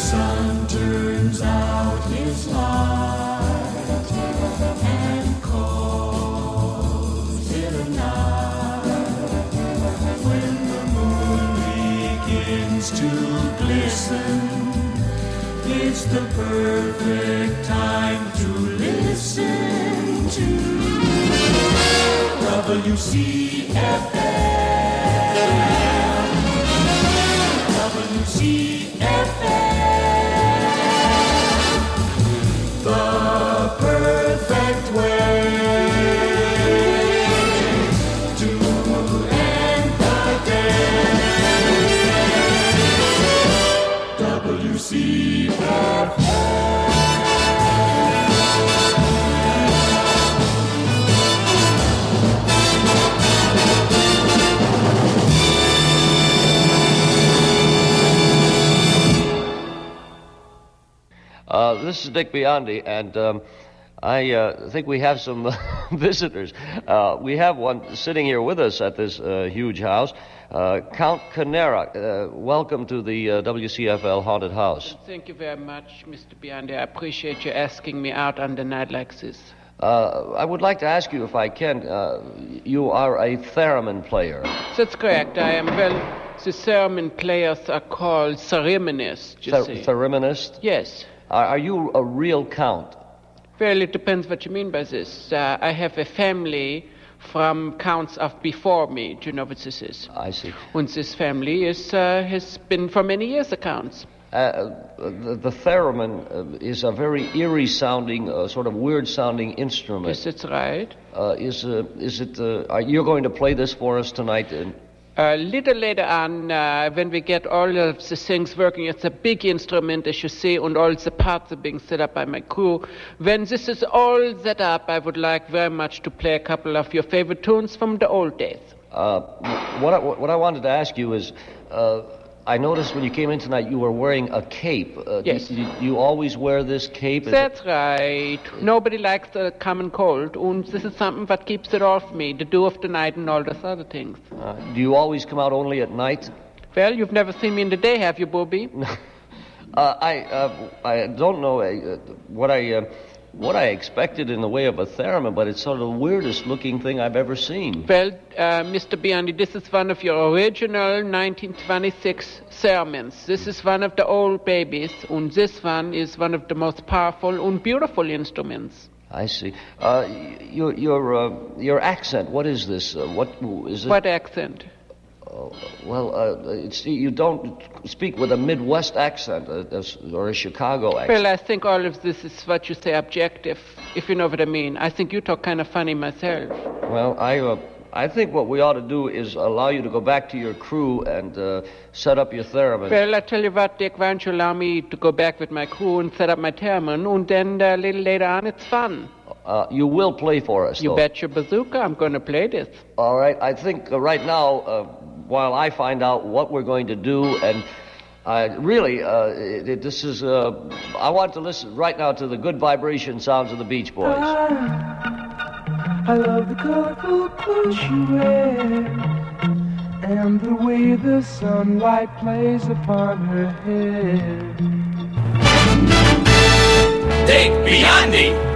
sun turns out his light and calls it a night. When the moon begins to glisten, it's the perfect time to listen to WCFL. WCFL. This is Dick Biondi, and um, I uh, think we have some visitors. Uh, we have one sitting here with us at this uh, huge house, uh, Count Canera. Uh, welcome to the uh, WCFL Haunted House. Thank you very much, Mr. Biondi. I appreciate you asking me out on the night like this. Uh, I would like to ask you, if I can, uh, you are a theremin player. That's correct. I am well. The theremin players are called thereminists, you Ther- see. thereminist? yes. Are, are you a real count? Well, it depends what you mean by this. Uh, I have a family from counts of before me. Do you know what this is? I see. And this family is, uh, has been for many years accounts. Uh, the, the theremin uh, is a very eerie sounding, uh, sort of weird sounding instrument. Yes, that's right. Uh, is, uh, is it, uh, are you going to play this for us tonight? And A little later on, uh, when we get all of the things working, it's a big instrument, as you see, and all the parts are being set up by my crew. When this is all set up, I would like very much to play a couple of your favorite tunes from the old days. Uh, what, I, what I wanted to ask you is, uh, I noticed when you came in tonight you were wearing a cape. Uh, Yes. Do, do you always wear this cape? That's right. Nobody likes the common cold, and this is something that keeps it off me, the dew of the night and all those other things. uh, do you always come out only at night? Well, you've never seen me in the day, have you, Booby? Uh, I uh, I don't know uh, what I uh, what I expected in the way of a theremin, but it's sort of the weirdest looking thing I've ever seen. Well, uh, Mr. Biondi, this is one of your original 1926 sermons. This is one of the old babies, and this one is one of the most powerful and beautiful instruments. I see. Uh, your your uh, your accent. What is this? Uh, what is it? What accent? Well, uh, it's, you don't speak with a Midwest accent uh, as- or a Chicago accent. Well, I think all of this is what you say objective, if you know what I mean. I think you talk kind of funny myself. Well, I, uh, I think what we ought to do is allow you to go back to your crew and uh, set up your theremin. Well, I tell you what, Dick, why don't you allow me to go back with my crew and set up my theremin, and then uh, a little later on it's fun. Uh, you will play for us, You though. bet your bazooka I'm going to play this. All right. I think uh, right now, uh, while I find out what we're going to do, and I really, uh, it, it- this is, uh, I want to listen right now to the good vibration sounds of the Beach Boys. I love the colorful clothes you wear and the way the sunlight plays upon her hair. Dick Biondi.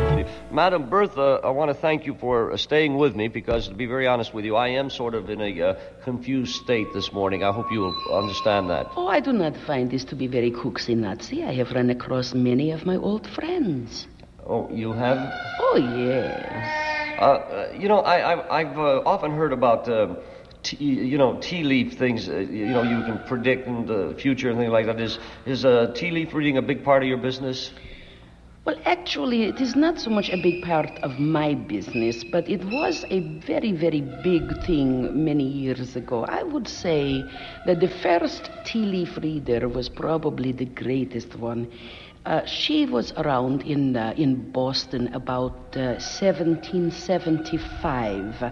Madam Bertha, I want to thank you for uh, staying with me because, to be very honest with you, I am sort of in a uh, confused state this morning. I hope you will understand that. Oh, I do not find this to be very kooksy Nazi. I have run across many of my old friends. Oh, you have? Oh, yes. Uh, uh, you know, I, I've uh, often heard about, um tea, you know, tea leaf things. Uh, you know, you can predict in the future and things like that. Is is uh, tea leaf reading a big part of your business? Well, actually, it is not so much a big part of my business, but it was a very, very big thing many years ago. I would say that the first tea leaf reader was probably the greatest one. Uh, she was around in, uh, in Boston about uh, 1775.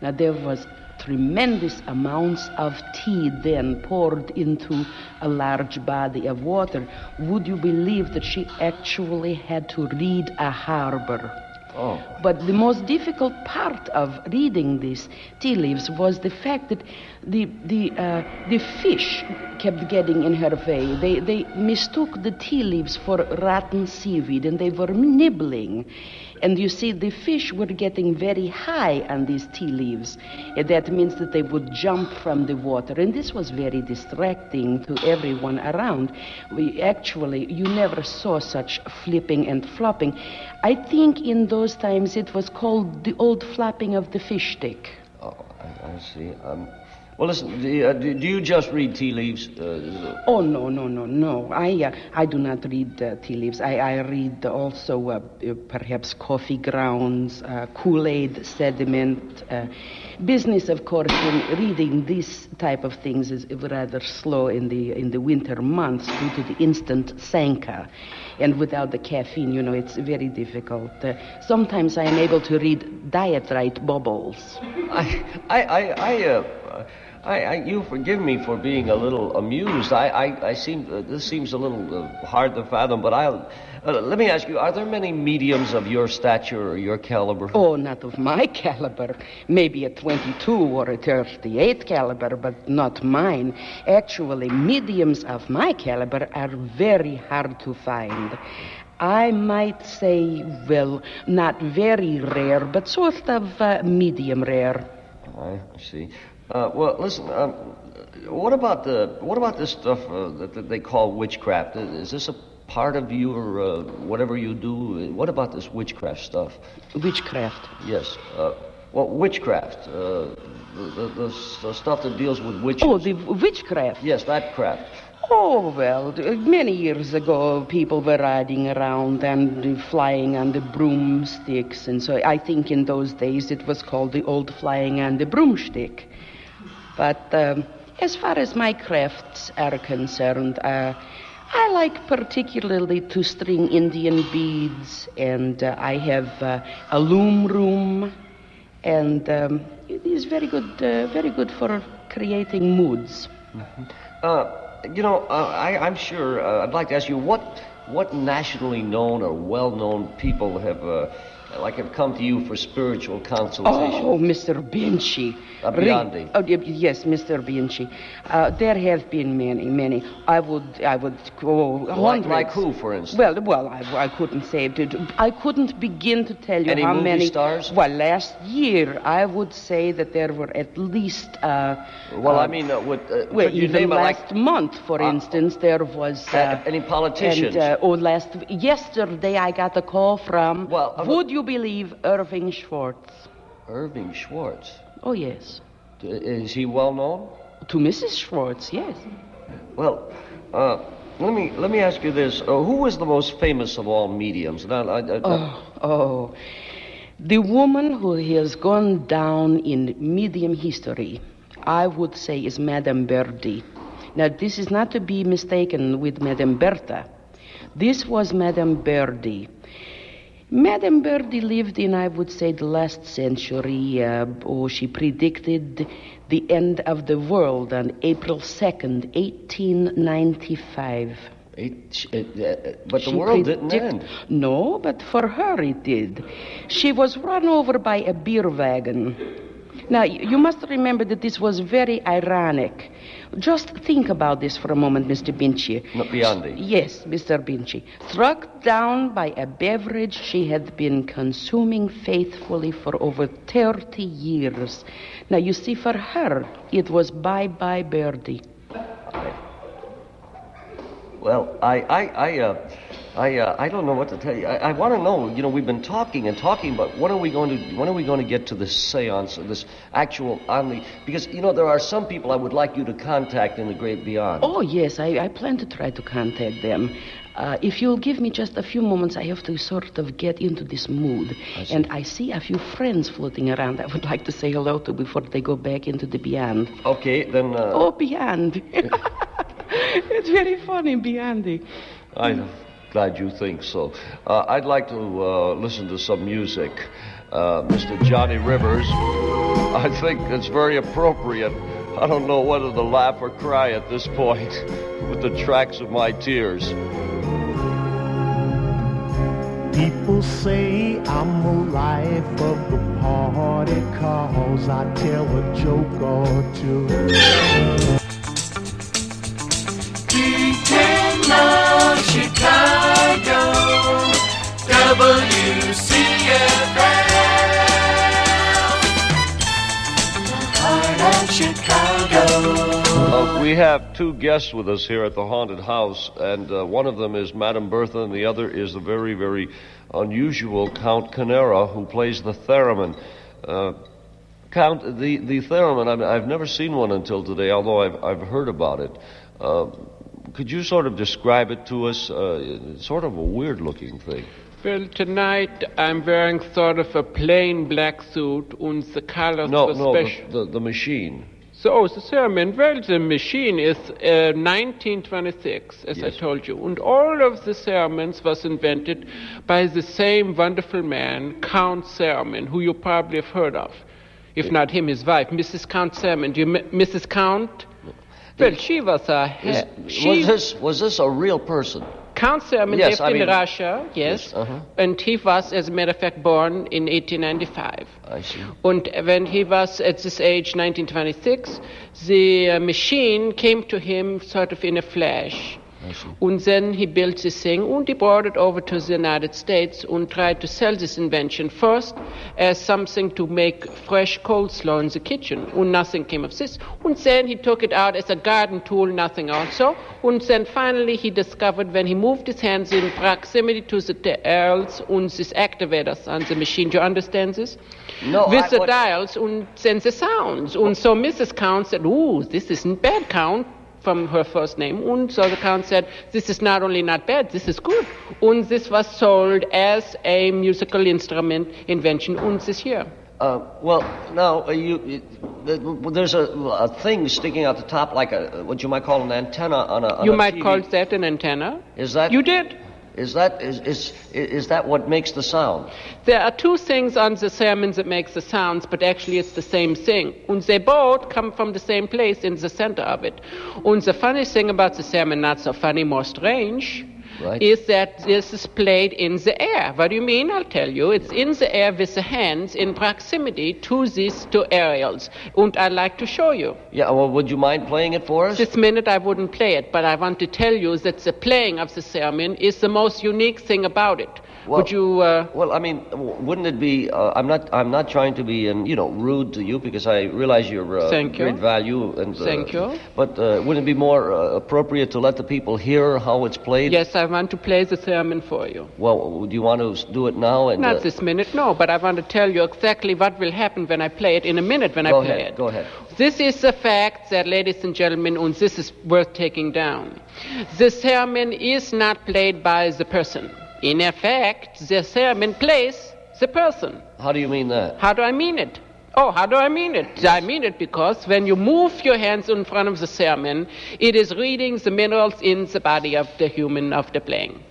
Now, there was tremendous amounts of tea then poured into a large body of water. Would you believe that she actually had to read a harbor? Oh. But the most difficult part of reading these tea leaves was the fact that the the uh, the fish kept getting in her way. They they mistook the tea leaves for rotten seaweed, and they were nibbling. And you see, the fish were getting very high on these tea leaves. That means that they would jump from the water. And this was very distracting to everyone around. We actually, you never saw such flipping and flopping. I think in those times it was called the old flapping of the fish stick. Oh, I, I see. Um, well, listen, do you, uh, do you just read tea leaves? Uh, Oh no no no no! I uh, I do not read uh, tea leaves. I, I read also uh, uh, perhaps coffee grounds, uh, Kool Aid sediment. Uh, business, of course, in reading this type of things is rather slow in the in the winter months due to the instant sanka, and without the caffeine, you know, it's very difficult. Uh, sometimes I am able to read Diet Rite bubbles. I, I, I, I, uh, I, I, you forgive me for being a little amused. I, I, I seem uh, this seems a little uh, hard to fathom, but I'll. Uh, let me ask you: Are there many mediums of your stature or your caliber? Oh, not of my caliber. Maybe a 22 or a 38 caliber, but not mine. Actually, mediums of my caliber are very hard to find. I might say, well, not very rare, but sort of uh, medium rare. I see. Uh, well, listen. Um, what about the what about this stuff uh, that, that they call witchcraft? Is this a part of your uh, whatever you do? What about this witchcraft stuff? Witchcraft. Yes. Uh, well, witchcraft. Uh, the, the, the, stuff that deals with witches. Oh, the witchcraft. Yes, that craft. Oh, well, many years ago, people were riding around and flying on the broomsticks, and so I think in those days it was called the old flying on the broomstick. But um, as far as my crafts are concerned, uh, I like particularly to string Indian beads, and uh, I have uh, a loom room, and um, it is very good, uh, very good for creating moods. Uh, you know, uh, I, I'm sure. I'd like to ask you what what nationally known or well-known people have like I've come to you for spiritual consultation. Oh, Mr. Binchy. Uh, Re- Oh, yes, Mr. Binchy. Uh, there have been many, many. I would, I would go like, like who, for instance? Well, well, I, I couldn't say it. I couldn't begin to tell you Any how many. stars? Well, last year I would say that there were at least. Uh, well, uh, I mean, uh, would, uh, well, even name last like month, for Uh, instance, there was. Uh, uh, any politicians? And, uh, oh, last yesterday I got a call from. Well, uh, would you believe Irving Schwartz? Irving Schwartz. Oh yes. D- Is he well known? To Mrs. Schwartz, yes. Well, uh, let me let me ask you this: uh, Who was the most famous of all mediums? Now, I, I, Oh, oh. The woman who has gone down in medium history, I would say, is Madame Verdi. Now, this is not to be mistaken with Madame Bertha. This was Madame Verdi. Madame Verdi lived in, I would say, the last century. Uh, oh, she predicted the end of the world on April 2nd, 1895. It- it- uh, but the She world didn't end. No, but for her it did. She was run over by a beer wagon. Now, you must remember that this was very ironic. Just think about this for a moment, Mr. Binchy. Biondi. Yes, Mr. Binchy. Struck down by a beverage she had been consuming faithfully for over 30 years. Now, you see, for her, it was bye bye birdie. Well, I, I, I, uh, I, uh, I don't know what to tell you. I, I want to know. You know, we've been talking and talking, but when are we going to? When are we going to get to this séance, or this actual on the? Because you know, there are some people I would like you to contact in the great beyond. Oh, yes, I, I plan to try to contact them. Uh, if you'll give me just a few moments, I have to sort of get into this mood. see. And I see a few friends floating around I would like to say hello to before they go back into the beyond. Okay, then. Uh, Oh, beyond. it's very funny, beyond. I'm glad you think so. Uh, I'd like to uh, listen to some music. Uh, Mr. Johnny Rivers, I think it's very appropriate. I don't know whether to laugh or cry at this point with the tracks of my tears. People say I'm the life of the party cause I tell a joke or two. D10 Uh, we have two guests with us here at the haunted house, and uh, one of them is Madame Bertha, and the other is the very, very unusual Count Canera, who plays the theremin. Uh, Count, the, the theremin, I've, I've never seen one until today, although I've, I've heard about it. Could you sort of describe it to us? Uh, sort of a weird looking thing. Well, tonight I'm wearing sort of a plain black suit and the colors No, no, special. the, the, the machine. So, oh, the sermon, well, the machine is uh, 1926, as I told you. And all of the sermons was invented by the same wonderful man, Count Sermon, who you probably have heard of. If not him, his wife, Mrs. Count Sermon. Do you, Mrs. Count? Well, she was a... Is, he- she, was, this, was this a real person? Count Sermon Yes, lived I in mean- Russia, yes. Yes, uh-huh. And he was, as a matter of fact, born in 1895. I see. And when he was at this age, 1926, the uh, machine came to him sort of in a flash. And then he built this thing and he brought it over to the United States and tried to sell this invention first as something to make fresh coleslaw in the kitchen. And nothing came of this. And then he took it out as a garden tool, nothing also. And then finally he discovered when he moved his hands in proximity to the dials and these activators on the machine. Do you understand this? No, With I- the dials and then the sounds. And so Mrs. Count said, Ooh, this isn't bad, Count, from her first name. And so the Count said, This is not only not bad, this is good. And this was sold as a musical instrument invention and this year. Uh, well, now uh, you, you there's a, a thing sticking out the top like a what you might call an antenna on a. On You a might TV. call that an antenna. Is that You did. Is that is, is is that what makes the sound? There are two things on the sermons that makes the sounds, but actually it's the same thing. And they both come from the same place in the center of it. And the funny thing about the sermon, not so funny, more strange, Right. is that this is played in the air. What do you mean? I'll tell you. It's in the air with the hands in proximity to these two aerials. And I'd like to show you. Yeah. Well, would you mind playing it for us? This minute I wouldn't play it, but I want to tell you that the playing of the sermon is the most unique thing about it. Well- Would you... Uh, Well, I mean, wouldn't it be? Uh, I'm not. I'm not trying to be, um, you know, rude to you because I realize your uh, Thank you. great value and. Uh, Thank you. But uh, wouldn't it be more uh, appropriate to let the people hear how it's played? Yes, I want to play the sermon for you. Well, do you want to do it now? And Not this minute, no, but I want to tell you exactly what will happen when I play it in a minute when Go I play ahead. it. Go ahead. This is the fact that, ladies and gentlemen, and this is worth taking down. The sermon is not played by the person. In effect, the sermon plays the person. How do you mean that? How do I mean it? Oh, how do I mean it? I mean it because when you move your hands in front of the sermon, it is reading the minerals in the body of the human of the playing.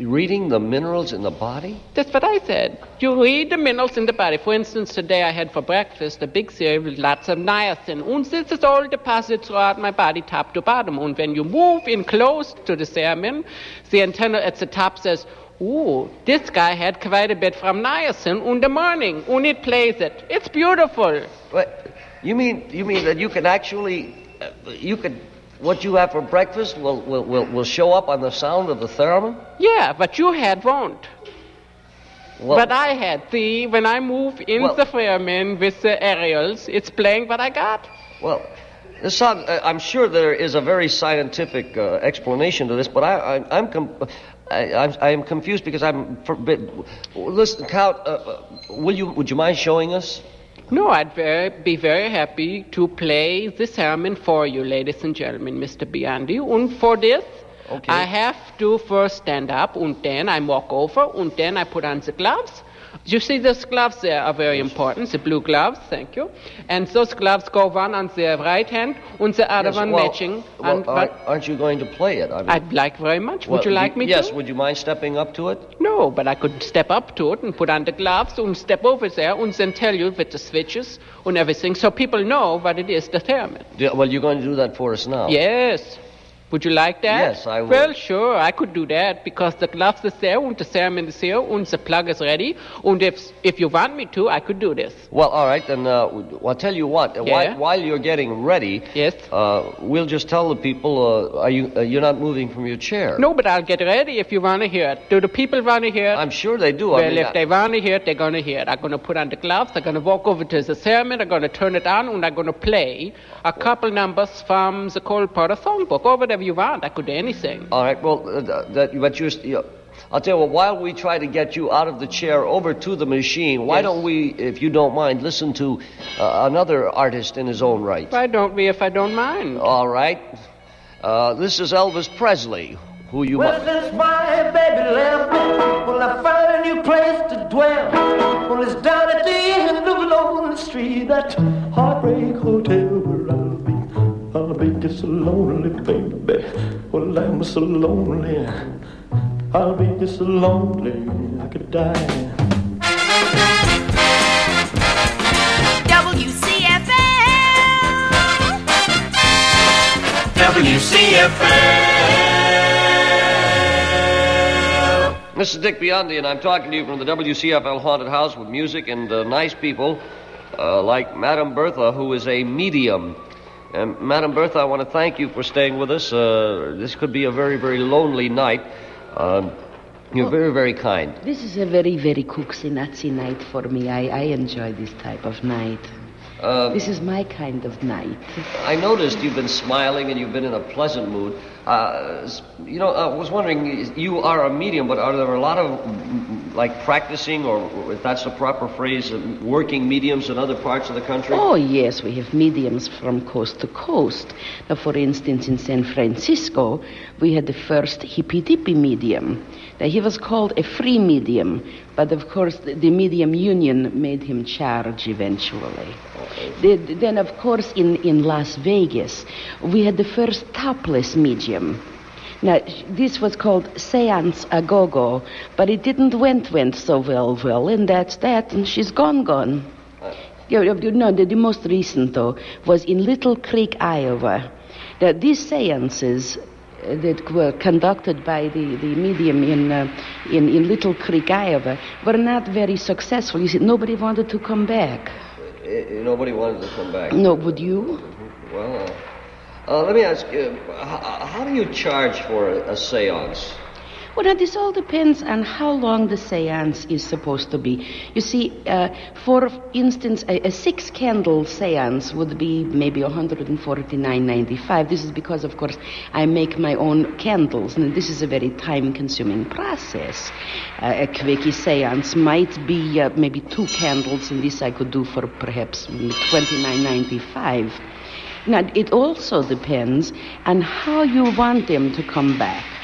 Reading the minerals in the body? That's what I said. You read the minerals in the body. For instance, today I had for breakfast a big cereal with lots of niacin. And this is all deposited throughout my body, top to bottom. And when you move in close to the semen, the antenna at the top says, Ooh, this guy had quite a bit from niacin in the morning. And it plays it. It's beautiful. What? You mean you mean that you can actually uh, you could what you have for breakfast will, will, will, will show up on the sound of the theremin? Yeah, but you had won't. Well, but I had. See, when I move in Well- the fireman with the aerials, it's playing what I got. well, this uh, I'm sure there is a very scientific uh, explanation to this, but I, I, I'm com- I, I'm, I am confused because I'm forbid. Listen, Count, uh, uh, will you would you mind showing us? No, I'd very, be very happy to play the sermon for you, ladies and gentlemen, Mr. Biondi. And for this, Okay. I have to first stand up, and then I walk over, and then I put on the gloves. You see, those gloves there are very important, the blue gloves, thank you. And those gloves go one on the right hand, and the other Yes, one well, matching. Well, on, aren't, aren't you going to play it? I mean, I'd like very much. well, Would you like me Yes. to? Yes, would you mind stepping up to it? No, but I could step up to it and put on the gloves and step over there and then tell you with the switches and everything so people know what it is, the theremin. Yeah, well, you're going to do that for us now. Yes. Would you like that? Yes, I would. Well, sure, I could do that because the gloves is there and the salmon is here and the plug is ready. And if, if you want me to, I could do this. Well, all right, then uh, I'll tell you what. Yeah? While, while you're getting ready, Yes? uh, we'll just tell the people uh, are you uh, you're not moving from your chair. No, but I'll get ready if you want to hear it. Do the people want to hear it? I'm sure they do. well, I mean, if I- they want to hear it, they're going to hear it. I'm going to put on the gloves, I'm going to walk over to the sermon, I'm going to turn it on, and I'm going to play a couple numbers from the Cole Porter songbook, or whatever you want. I could do anything. All right. Well, uh, that, but you're. st- you I'll tell you what. While we try to get you out of the chair over to the machine, why Yes. don't we, if you don't mind, listen to uh, another artist in his own right? Why don't we if I don't mind? All right. Uh, this is Elvis Presley, who you. Well, mu- since my baby left me, well, I found a new place to dwell. Well, it's down at the end of the lonely street, that heartbreak hotel where I'll be. I'll be just so lonely, baby. Well, I'm so lonely. I'll be just so lonely, I could die. WCFL. This is Dick Biondi, and I'm talking to you from the WCFL Haunted House with music and uh, nice people uh, like Madame Bertha, who is a medium. And Madame Bertha, I want to thank you for staying with us. Uh, this could be a very, very lonely night. Um, you're very, very kind. This is a very, very cooksy, nutsy night for me. I, I enjoy this type of night. Uh, This is my kind of night. I noticed you've been smiling and you've been in a pleasant mood. Uh, you know, I was wondering, you are a medium, but are there a lot of, mm, like, practicing, or if that's the proper phrase, uh, working mediums in other parts of the country? Oh, yes, we have mediums from coast to coast. Now, for instance, in San Francisco, we had the first hippy dippy medium. Now, he was called a free medium, but of course, the, the medium union made him charge eventually. The- then, of course, in, in Las Vegas, we had the first topless medium. Now, this was called Seance a Go-Go, but it didn't went went so well, well, and that's that, and she's gone, gone. You, you know, the, the most recent, though, was in Little Creek, Iowa. Now, these seances uh, that were conducted by the, the medium in, uh, in, in Little Creek, Iowa, were not very successful. You see, nobody wanted to come back. Uh, nobody wanted to come back. No, would you? Well, uh, uh, let me ask you, how, how do you charge for a, a seance? Well, now, this all depends on how long the seance is supposed to be. You see, uh, for instance, a, a six candle seance would be maybe $149.95. This is because, of course, I make my own candles, and this is a very time consuming process. Uh, a quickie seance might be uh, maybe two candles, and this I could do for perhaps $29.95. Now, it also depends on how you want them to come back.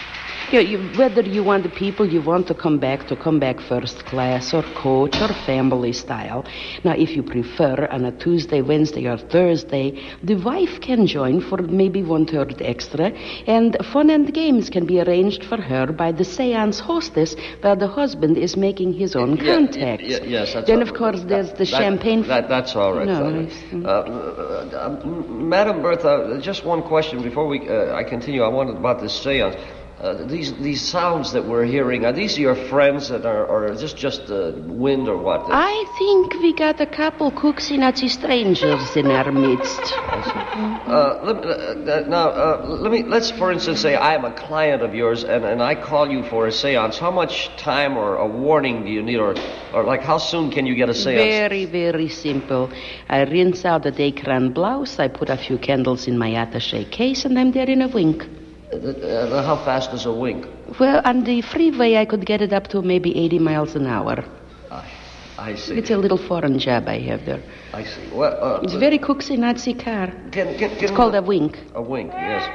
You know, you, whether you want the people you want to come back to come back first class or coach or family style. Now, if you prefer on a Tuesday, Wednesday, or Thursday, the wife can join for maybe one third extra, and fun and games can be arranged for her by the seance hostess while the husband is making his own Yeah, contacts. y- y- yes, that's then, of right. course, there's the That- champagne. That, that's all right. No. I see. Uh, uh, uh, Madam Bertha, just one question before we uh, I continue. I wanted about this seance. Uh, these these sounds that we're hearing are these your friends that are, or is this just uh, wind or what? I think we got a couple cooksy Nazi strangers in our midst. Uh, let, uh, now, uh, let me let's for instance say I am a client of yours and, and I call you for a séance. How much time or a warning do you need, or or like how soon can you get a séance? Very, very simple. I rinse out the Dacron blouse, I put a few candles in my attache case, and I'm there in a wink. Uh, uh, how fast is a wink? Well, on the freeway, I could get it up to maybe 80 miles an hour. I, I see. It's a little foreign job I have there. I see. Well, uh, It's very cooksy Nazi car. Can, can, can It's called a wink. A wink, yes.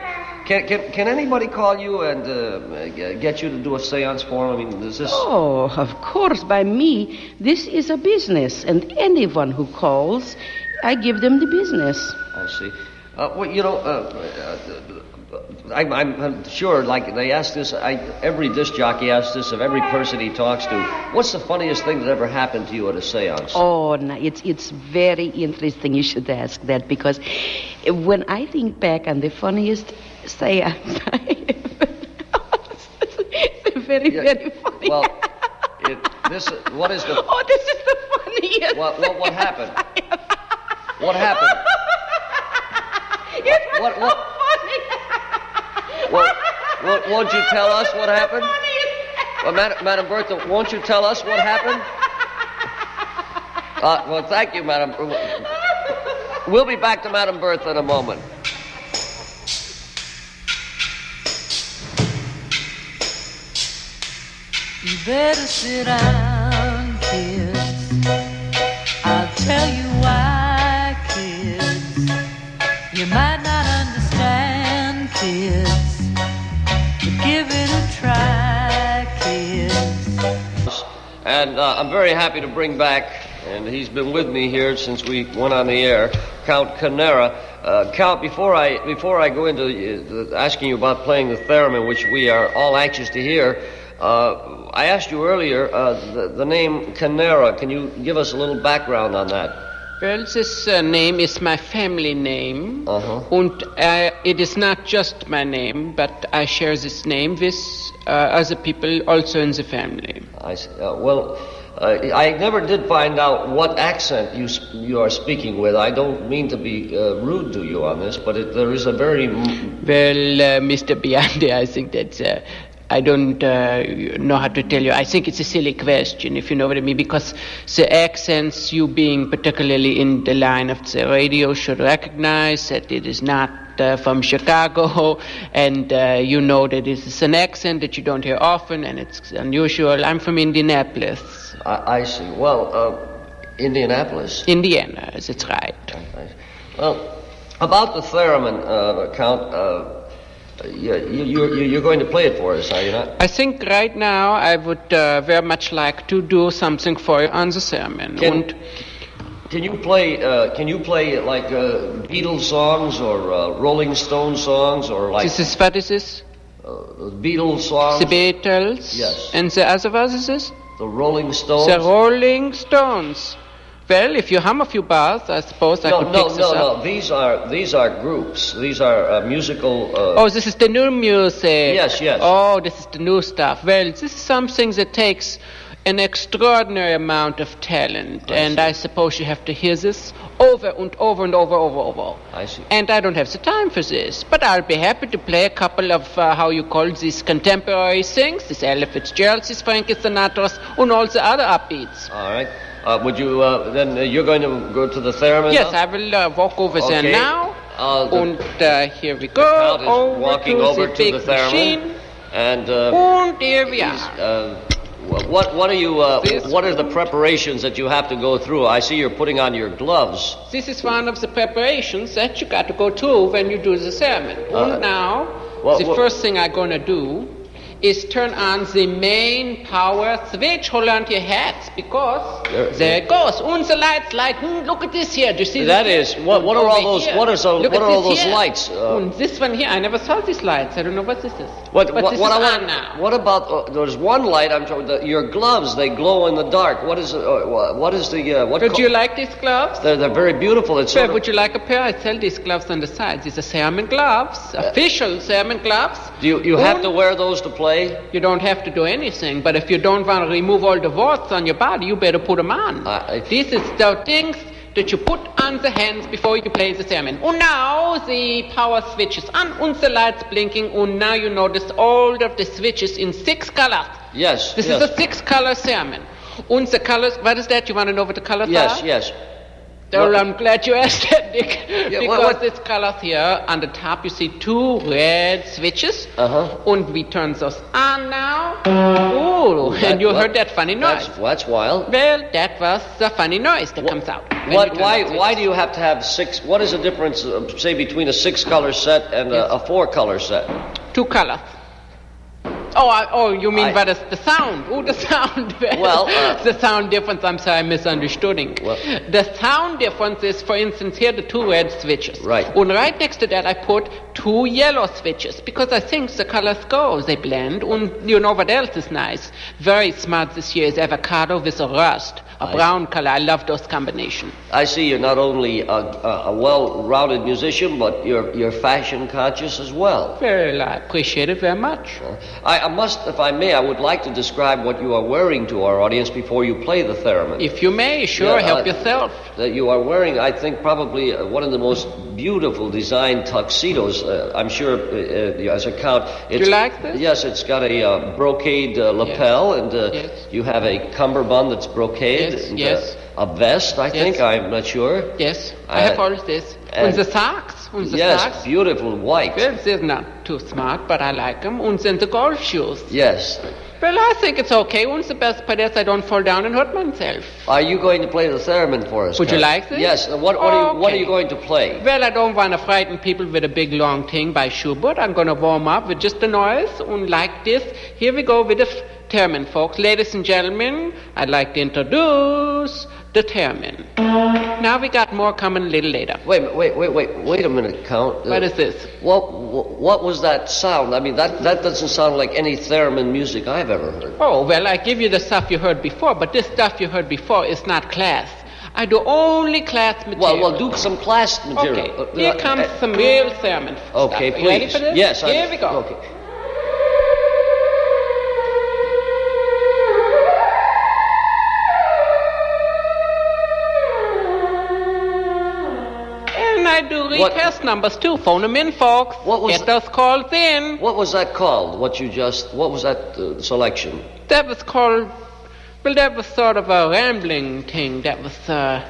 Can, can, can anybody call you and uh, get you to do a seance for them? I mean, is this. Oh, of course, by me, this is a business, and anyone who calls, I give them the business. I see. Uh, well, you know, uh, I'm, I'm, I'm sure, like, they ask this, I, every disc jockey asks this of every person he talks to. What's the funniest thing that ever happened to you at a seance? Oh, no, it's it's very interesting. You should ask that because when I think back on the funniest say I'm sorry. it's very, Yeah, very funny. Well, it, this what is the oh, this is the funniest. what what, what happened? I ever- What happened? What- what- funny. Well, well, won't you tell us what happened? Well, Madam, Madam Bertha, won't you tell us what happened? Uh, well, thank you, Madam. We'll be back to Madam Bertha in a moment. You better sit down, And uh, I'm very happy to bring back, and he's been with me here since we went on the air, Count Canera. Uh, Count, before I before I go into uh, the- asking you about playing the theremin, which we are all anxious to hear, uh, I asked you earlier uh, the, the name Canera. Can you give us a little background on that? Well, this uh, name is my family name. Uh-huh. And uh, it is not just my name, but I share this name with other people also in the family. I s- uh, well, uh, I never did find out what accent you you are speaking with. I don't mean to be uh, rude to you on this, but it, there is a very m- Well, uh, Mr. Biondi, I think that's. Uh, I don't uh, know how to tell you. I think it's a silly question, if you know what I mean, because the accents, you being particularly in the line of the radio, should recognize that it is not uh, from Chicago, and uh, you know that is an accent that you don't hear often, and it's unusual. I'm from Indianapolis, I, I see. Well, uh, Indianapolis. Indiana, that's right. Well, about the theremin uh, count, uh, you, you, you, you're going to play it for us, are you not? I think right now I would uh, very much like to do something for you on the sermon. Can- Can you play? Uh, can you play like uh, Beatles songs or uh, Rolling Stone songs or like this is what is this? uh, Beatles songs? The Beatles. Yes. And the other what is this? the Rolling Stones. The Rolling Stones. Well, if you hum a few bars, I suppose I no, could no, pick this no, up. no. These are these are groups. These are uh, musical. Uh, Oh, this is the new music. Yes, yes. Oh, this is the new stuff. Well, this is something that takes an extraordinary amount of talent, I and see. I suppose you have to hear this over and over and over, over, over. I see. And I don't have the time for this, but I'll be happy to play a couple of uh, how you call these contemporary things, this Ella Fitzgerald, this Frankie Sinatras, and all the other upbeats. All right. Uh, would you uh, then? Uh, you're going to go to the theremin? Yes, now? I will uh, walk over there now. Uh, the- and uh, here we go. Count is over walking to over the to the theremin. machine. And uh, And here we are. Wh- what what are you? Uh, what are the preparations that you have to go through? I see you're putting on your gloves. This is one of the preparations that you got to go through when you do the sermon. Uh, and now, well, the well- first thing I'm going to do is turn on the main power switch. Hold on to your hats because There- there, it goes. And the lights like, hmm, look at this here. Do you see That this? is- what- what are all those- here. what are so- what are all those here. lights? Uh, and this one here, I never saw these lights. I don't know what this is. What but what, this what is I on now. What about uh, there's one light? I'm talking. The, your gloves they glow in the dark. What is uh, what is the uh, what? Would you like these gloves? They're, they're very beautiful. It's Sir, would you like a pair? I sell these gloves on the side. These are salmon gloves, official salmon gloves. do you you have to wear those to play? You don't have to do anything, but if you don't want to remove all the warts on your body, you better put them on. Uh, I- This is the things that you put on the hands before you play the sermon. And oh, now the power switch is on, and the lights blinking, and now you notice all of the switches in six colors. Yes. This yes. is a six-color sermon. And the colors, what is that? You want to know what the colors Yes, are? yes. Well, What- I'm glad you asked that, Dick. Yeah, because what- what- it's colors here. On the top, you see two red switches. Uh-huh. And we turn those on now. Ooh, and you That- heard that funny noise. That's, that's wild. Well, that was the funny noise that comes out. What, why, why do you have to have six? What is the difference, uh, say, between a six-color set and Yes. a, a four-color set? Two colors. Oh, I, oh, you mean I- what is the sound? Oh, the sound. Well, uh, the sound difference. I'm sorry, I misunderstood. Well- the sound difference is, for instance, here the two red switches. Right. And right next to that, I put two yellow switches because I think the colors go, they blend. And you know what else is nice? Very smart this year is avocado with a rust. A brown color. I love those combinations. I see you're not only a, a, well-rounded musician, but you're, you're fashion conscious as well. Very well, I appreciate it very much. I, I must, if I may, I would like to describe what you are wearing to our audience before you play the theremin. If you may, sure, Yeah, help uh, yourself. That you are wearing, I think, probably uh, one of the most beautiful designed tuxedos. Uh, I'm sure, uh, uh, as a count. you like this? Yes, it's got a uh, brocade uh, lapel, and uh, Yes. you have a cummerbund that's brocade. Yes, and, yes. Uh, a vest, I think. I'm not sure. Yes, I I have all this. and- the socks, und the yes, socks. beautiful white. Well, they're not too smart, but I like them. And then the golf shoes. Yes. Well, I think it's okay. And the best part is I don't fall down and hurt myself. Are you going to play the theremin for us? Would you like this? Yes. uh, What, what, are you, what are you going to play? Well, I don't want to frighten people with a big long thing by Schubert. I'm going to warm up with just the noise. And like this, here we go with the f- Termin, folks. Ladies and gentlemen, I'd like to introduce the Termin. Now we got more coming a little later. Wait, wait, wait, wait, wait a minute, Count. Uh, What is this? What, what was that sound? I mean, that, that doesn't sound like any theremin music I've ever heard. Oh, well, I give you the stuff you heard before, but this stuff you heard before is not class. I do only class Well, material. well, do some class material. Okay, Uh, here uh, comes uh, some real sermon. Okay, stuff. please. You ready for this? Yes. Here we go. Okay. I do What- request numbers too. Phone them in, folks. What was Get those calls in. What was that called? What you just? What was that uh, selection? That was called. Well, that was sort of a rambling thing. That was uh,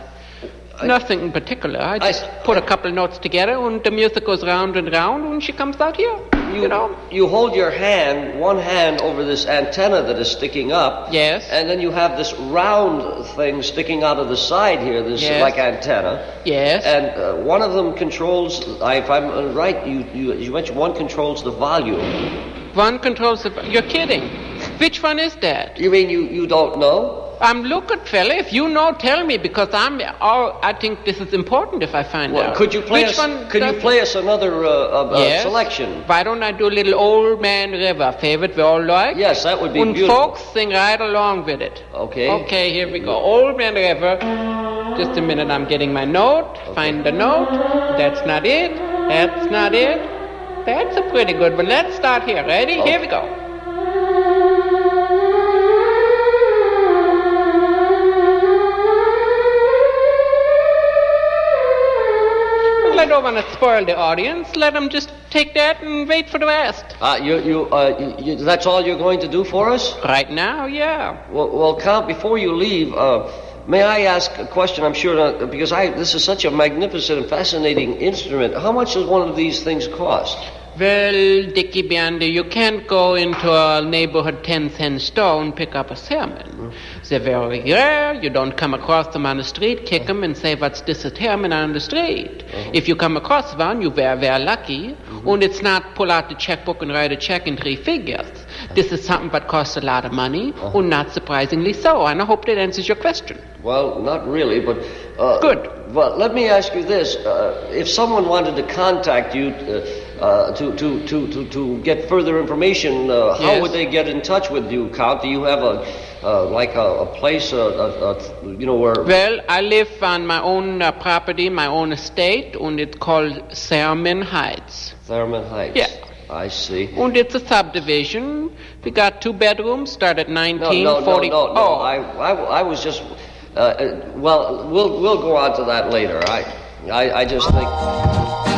nothing in particular. I just I- put a couple of notes together, and the music goes round and round, and she comes out here. You, know. you hold your hand, one hand over this antenna that is sticking up. Yes. And then you have this round thing sticking out of the side here, this Yes. like antenna. Yes. And uh, one of them controls, if I'm uh, right, you, you, you mentioned one controls the volume. One controls the. You're kidding. Which one is that? You mean you, you don't know? I'm looking, fella. If you know, tell me because I'm. Oh, I think this is important if I find Well, out. could you play Which us? one? Could you play us another uh, uh, uh, Yes. selection? Why don't I do a little Old Man River, favorite we all like? Yes, that would be and beautiful. folks sing right along with it. Okay. Okay, here we go. Old Man River. Just a minute, I'm getting my note. Find the note. That's not it. That's not it. That's a pretty good one. Let's start here. Ready? Here we go. Well, I don't want to spoil the audience. Let them just take that and wait for the rest. Uh, you, you, uh, you, you, that's all you're going to do for us? Right now, yeah. Well, well Count, before you leave, uh, may I ask a question? I'm sure not, because I, this is such a magnificent and fascinating instrument. How much does one of these things cost? Well, Dickie Biander, you can't go into a neighborhood 10 cent store and pick up a salmon. They're very rare. You don't come across them on the street, kick mm. them, and say, What's this a salmon on the street? Mm-hmm. If you come across one, you're very, very lucky. Mm-hmm. And it's not pull out the checkbook and write a check in three figures. This is something that costs a lot of money, and not surprisingly so. And I hope that answers your question. Well, not really, but. Uh, Good. Well, let me ask you this. Uh, if someone wanted to contact you uh, uh, to, to, to, to, to get further information, uh, how would they get in touch with you, Count? Do you have a. Uh, like a, a place, uh, uh, uh, you know, where Well, I live on my own uh, property, my own estate, and it's called Sermon Heights. Thurman Heights. Yeah. I see. And it's a subdivision. We got two bedrooms, start at 1940. no, no, no, no. Oh, I, I, I was just. Uh, uh, well, we'll we'll go on to that later. I, I, I just think.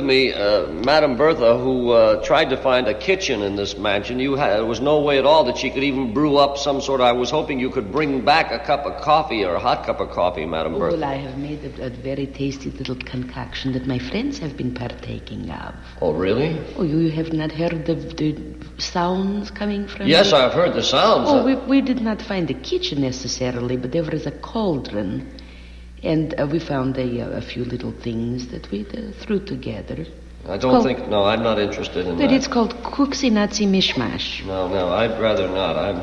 With me uh, Madame Bertha, who uh, tried to find a kitchen in this mansion. You had, there was no way at all that she could even brew up some sort of. I was hoping you could bring back a cup of coffee or a hot cup of coffee, Madame Bertha. Well, I have made a, a very tasty little concoction that my friends have been partaking of. Oh, really? Oh, you have not heard the, the sounds coming from Yes, it? I've heard the sounds. Oh, we, we did not find a kitchen necessarily, but there was a cauldron. And uh, we found a, uh, a few little things that we uh, threw together. I don't called- think. No, I'm not interested in But that. it's called Cooksy Nazi Mishmash. No, no, I'd rather not. I'm.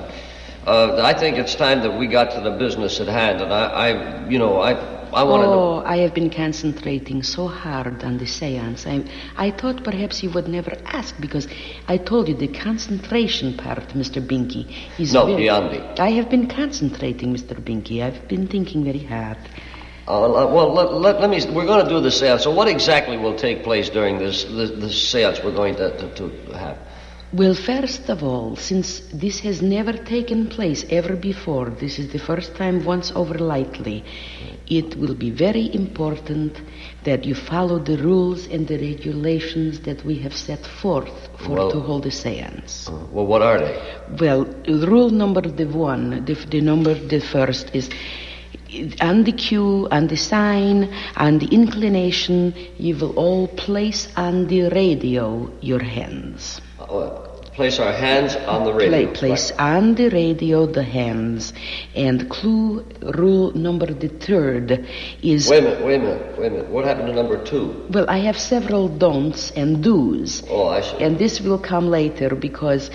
Uh, I think it's time that we got to the business at hand, and I, I you know, I, I want to know. Oh, I have been concentrating so hard on the seance. I, I thought perhaps you would never ask because I told you the concentration part, Mr. Binky, is No, very... Biondi. I have been concentrating, Mr. Binky. I've been thinking very hard. Uh, well, let, let, let me. We're going to do the seance. So, what exactly will take place during this this, this seance we're going to, to, to have? Well, first of all, since this has never taken place ever before, this is the first time once over lightly, it will be very important that you follow the rules and the regulations that we have set forth for Well- to hold the seance. Well, what are they? Well, rule number the one, the, the number the first is on the cue, and the sign, and the inclination, you will all place on the radio your hands. Uh, place our hands on the Play, radio. place on the radio the hands. And clue rule number the third is Wait a minute. Wait a minute. Wait a minute. What happened to number two? well, I have several don'ts and do's. Oh, I see. And this will come later because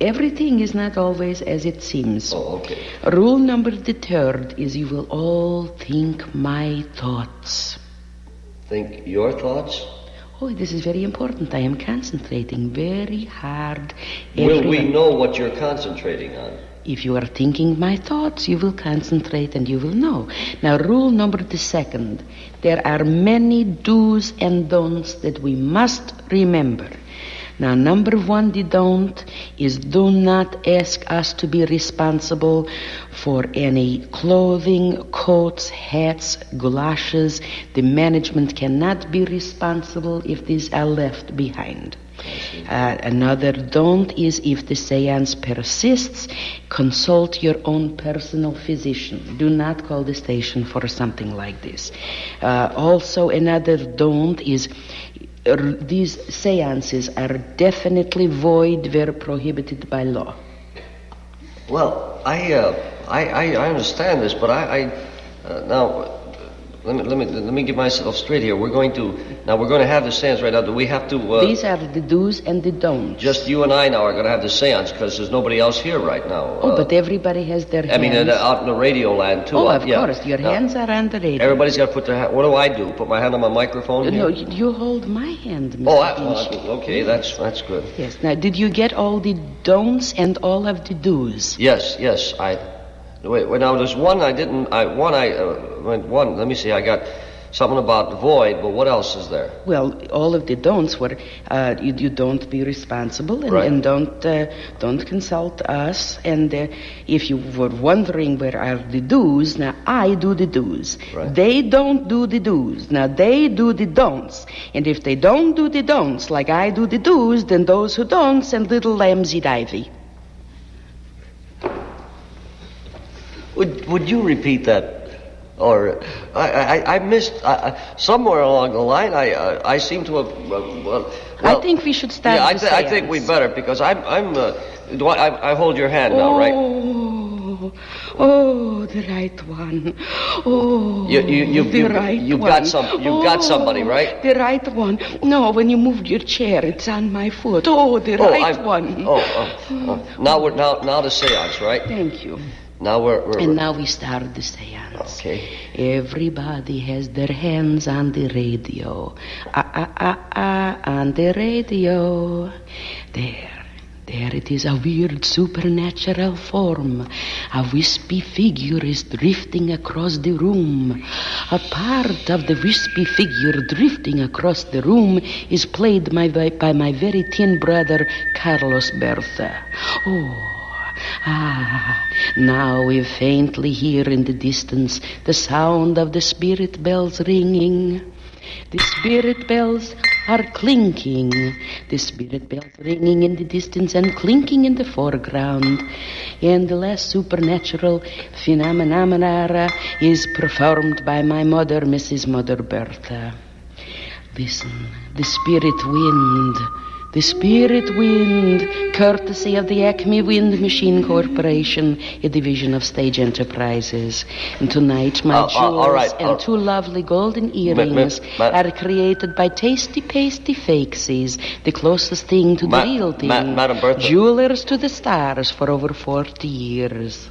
everything is not always as it seems. Oh, okay. Rule number the third is you will all think my thoughts. Think your thoughts. Oh, this is very important. I am concentrating very hard. Will we know what you're concentrating on? If you are thinking my thoughts, you will concentrate and you will know. Now, rule number the second there are many do's and don'ts that we must remember. Now, number one, the don't is do not ask us to be responsible for any clothing, coats, hats, galoshes. The management cannot be responsible if these are left behind. Uh, another don't is if the seance persists, consult your own personal physician. Do not call the station for something like this. Uh, also, another don't is these seances are definitely void where prohibited by law. Well, I, uh, I, I, I understand this, but I, I uh, now let me let me let me get myself straight here. We're going to now we're going to have the seance right now. Do we have to? Uh, These are the do's and the don'ts. just you and I now are going to have the seance because there's nobody else here right now. oh, Uh, but everybody has their I mean, hands. uh, out in the radio land too. oh, uh, of yeah. course, your Now, hands are on the radio. Everybody's got to put their. Ha- what do I do? Put my hand on my microphone? No, you you hold my hand, Mr. Oh, I, well, okay. That's that's good. Yes. Now, did you get all the don'ts and all of the do's? Yes, yes. I wait. wait now, there's one I didn't. I one I uh, went one. Let me see. I got something about void, but what else is there? Well, all of the don'ts were uh, you, you don't be responsible and, Right. and don't uh, don't consult us. And uh, if you were wondering where are the do's, now I do the do's. Right. They don't do the do's. Now they do the don'ts. And if they don't do the don'ts like I do the do's, then those who don't send little lambs eat Would Would you repeat that? Or I I, I missed I, somewhere along the line. I uh, I seem to have. Uh, well, I think we should start Yeah, I, th- I think seance. we better because I'm I'm. Uh, do I, I I hold your hand now, right? Oh, oh, the right one. Oh, You- you- you- the you- right you've one. got some- you've got somebody, Oh, right? The right one. No, when you moved your chair, it's on my foot. Oh, the Oh, right I'm- one. Oh, oh, oh. now we're now now the séance, right? Thank you. Now we're, we're And now we start the seance. okay. Everybody has their hands on the radio. Ah, ah, ah, ah, on the radio. There. There it is, a weird supernatural form. A wispy figure is drifting across the room. A part of the wispy figure drifting across the room is played my, by, by my very thin brother, Carlos Bertha. Oh, Ah, now we faintly hear in the distance the sound of the spirit bells ringing. The spirit bells are clinking. The spirit bells ringing in the distance and clinking in the foreground. And the last supernatural phenomena is performed by my mother, Mrs. Mother Bertha. Listen, the spirit wind, The Spirit Wind, courtesy of the Acme Wind Machine Corporation, a division of Stage Enterprises. And tonight, my Uh, uh, jewels right, and uh, two lovely golden earrings ma- are created by Tasty Pasty Fakesies, the closest thing to Ma- the real thing. ma- Madam Bertha. Jewelers to the stars for over 40 years.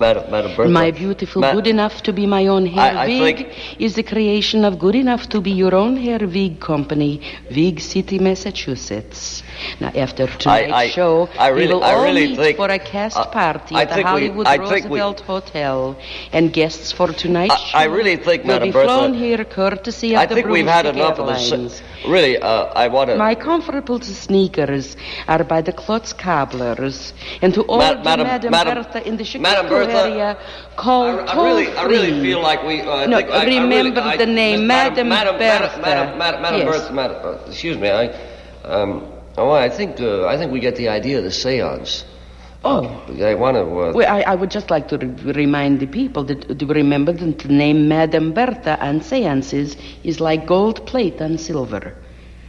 Madam, Madam Bertha. My beautiful Ma- good enough to be my own hair I- I wig think- is the creation of good enough to be your own hair wig company, Wig City, Massachusetts. Now, after tonight's I- show, I we really- will I all really meet think- for a cast party I at the think we- Hollywood I we- Roosevelt Hotel, and guests for tonight's I- show I really think, will Madam be Bertha, flown here courtesy of I the think we've had enough of Airlines. this. Really, uh, I want to. My comfortable sneakers are by the Klotz Cobblers, and to all Ma- Madam- Madam, Madam- Bertha in the Madam Chicago Bertha, area, call I, I really, I really feel like we. Uh, I No, think, I, I really- remember the name, Madam, Madam Madam, Bertha. Madam, Madam, Madam Yes. Bertha, Madam, uh, excuse me. I, um, oh, I think, uh, I think we get the idea of the séance. Oh. I want to. Uh, Well, I, I would just like to re- remind the people that to remember that the name Madame Bertha and seances is like gold plate and silver.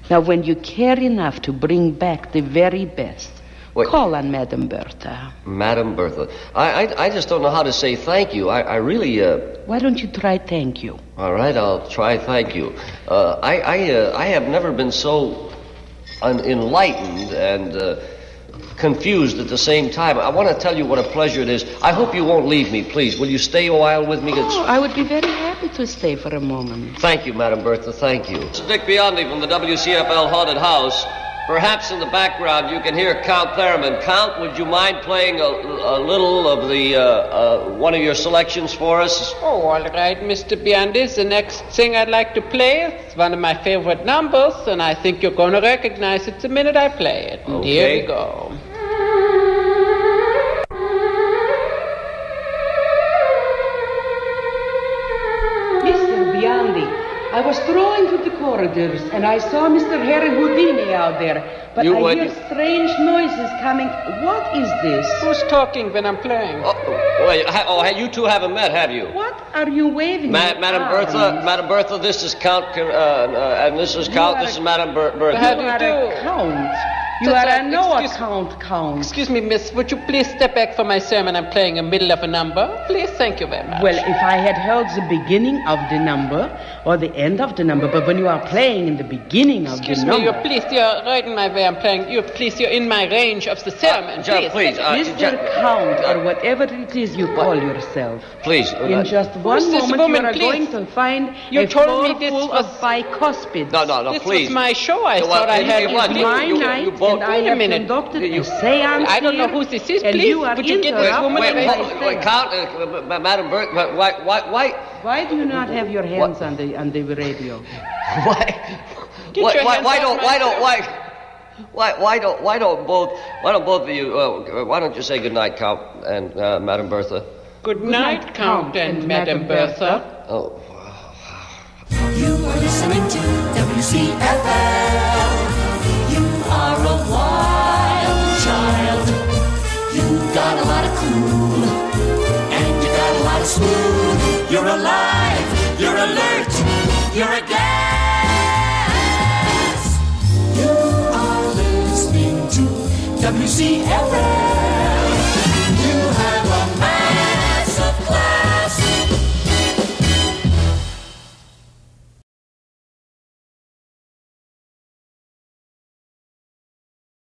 Now, when you care enough to bring back the very best, Wait. call on Madame Bertha. Madame Bertha. I, I, I just don't know how to say thank you. I, I really. Uh, Why don't you try thank you? all right, I'll try. Thank you. Uh, I, I, uh, I have never been so enlightened and uh, confused at the same time. I want to tell you what a pleasure it is. I hope you won't leave me, please. Will you stay a while with me? It's- Oh, I would be very happy to stay for a moment. Thank you, Madam Bertha. Thank you. It's Dick Biondi from the WCFL Haunted House. Perhaps in the background you can hear Count Theremin. Count, would you mind playing a, a little of the uh, uh, one of your selections for us? Oh, all right, Mr. Biondi. The next thing I'd like to play is one of my favorite numbers, and I think you're going to recognize it the minute I play it. And here Okay. we go. Mr. Biondi, I was strolling through the corridors and I saw Mr. Harry Houdini out there, but You I would- hear strange noises coming. What is this? Who's talking when I'm playing? Oh, wait, oh, you two haven't met, have you? What are you waving? Ma- Madam arms? Bertha, Madam Bertha, this is Count, uh, uh, and this is Count, this a- is Madam Ber- Bertha. How You do you are do? a count. You Just are a no excuse- account count. Excuse me, miss, would you please step back from my theremin? I'm playing in the middle of a number. Please, thank you very much. Well, if I had heard the beginning of the number or the end of the number, but when you are playing in the beginning of Excuse the me, number, you're please, you're right in my way. I'm playing. You please, you're in my range of the theremin. John, please, please, uh, Mr. John- Count, or whatever it is you call yourself. please. uh, In just one Who's this moment, woman, you are please? going to find You a told floor me this full was- of bicuspids. no, no, no, this please. was my show. I Well, thought I had it you was. please- My you- you night, both- and I wait a have minute. conducted You- a seance I don't know here, who this is. and Please, you are would you get this interrupting woman Wait, away? my hold- wait. Count, uh, uh, Madam Bertha, why, why, why, Why do you not have your hands on the on the radio? why, Get why, your why, hands why don't, why don't, why, why, why don't, why don't both, why don't both of you, uh, why don't you say good night, Count and uh, Madam Bertha? Good night, Count and Madam Bertha. Oh, You are listening to WCFL. Smooth. You're alive, you're alert, you're a gas. You are listening to WCFL.